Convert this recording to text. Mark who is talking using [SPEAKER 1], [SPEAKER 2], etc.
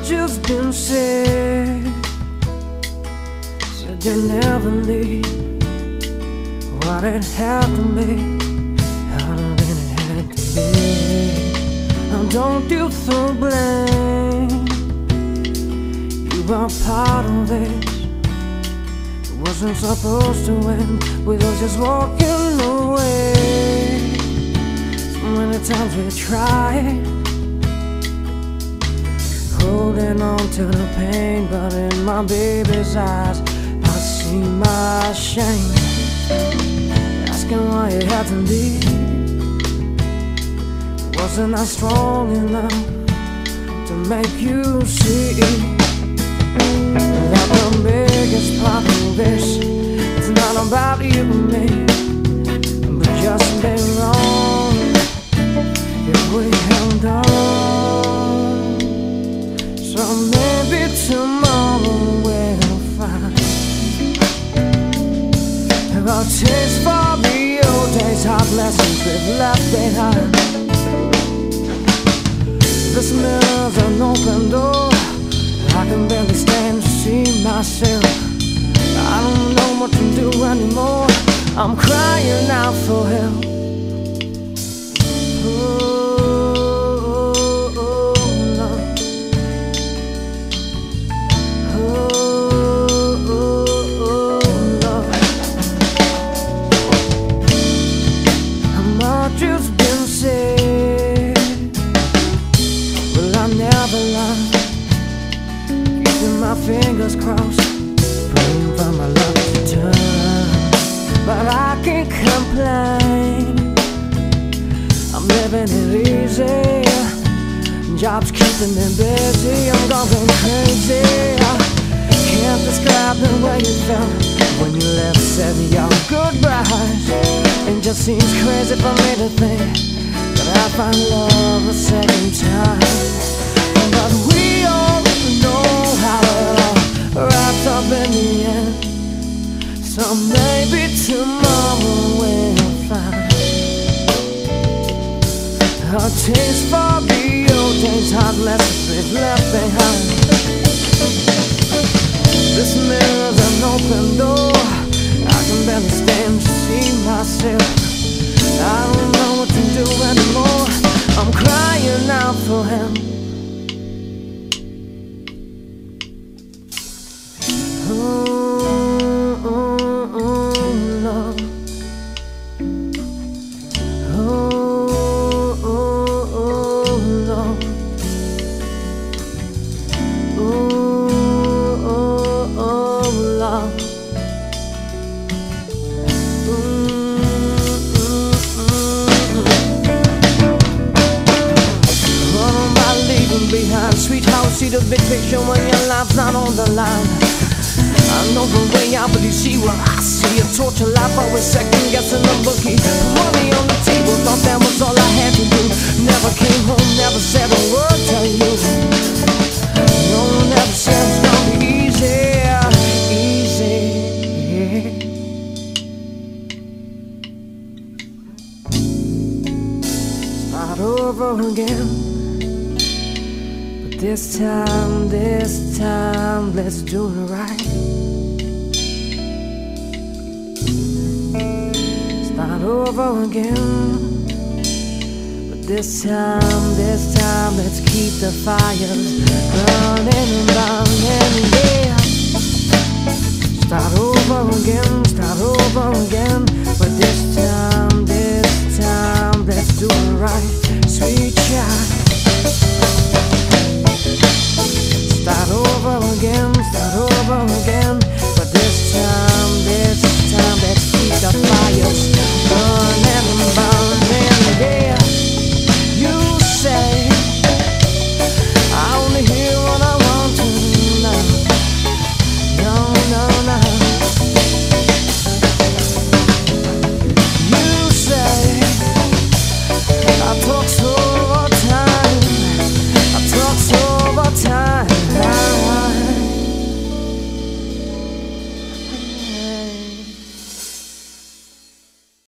[SPEAKER 1] much has been said. Said you never leave. What it had to be, how it had to be. Now don't you throw blame. You are part of it. It wasn't supposed to end with us just walking away. So many times we tried holding on to the pain, but in my baby's eyes, I see my shame. Asking why you had to leave. Wasn't I strong enough to make you see that the biggest part of this it's not about you and me, but just being wrong if we held on. So maybe tomorrow we'll find a taste for the old days, hard lessons we've left behind. This mirror's an open door. I can barely stand to see myself. I don't know what to do anymore. I'm crying out for help. Praying for my love to turn. But I can't complain. I'm living it easy. Job's keeping me busy. I'm going crazy. Can't describe the way you felt when you left. Said your goodbyes. It just seems crazy for me to think that I find love a second time. But we up in the end. So maybe tomorrow we'll find a taste for the old days, lessons we've left behind. See the big picture when your life's not on the line. I know the way out, but you see what I see. A torture life, always second guessing the bookie. Money on the table, thought that was all I had to do. Never came home, never said a word to you. No one ever said it's gonna be easy, easy. Start over again. This time, this time, let's do it right. Start over again. But this time, this time, let's keep the fires burning and